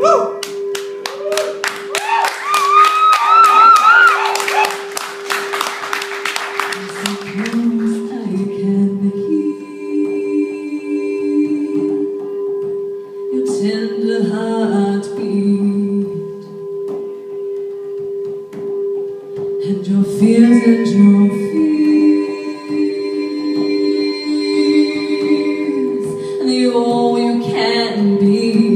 your tender heartbeat and your fears and your fears and you all you can be.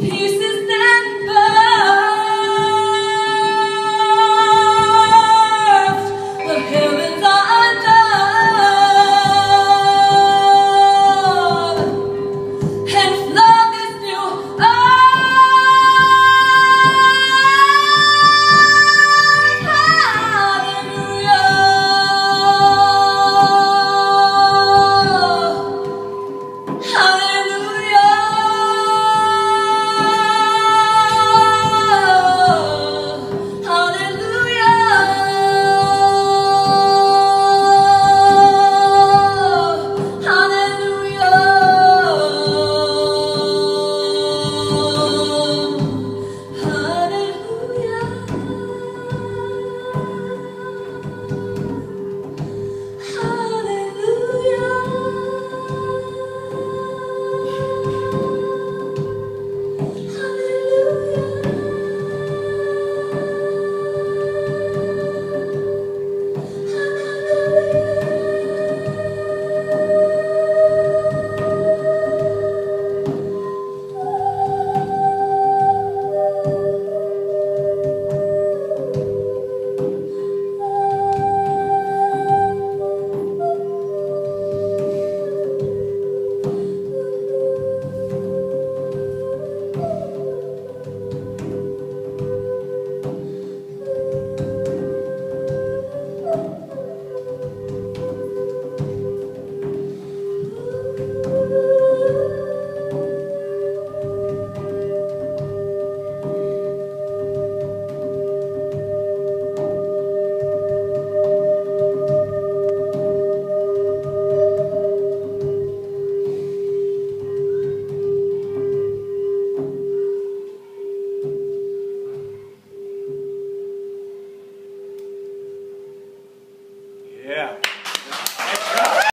pieces.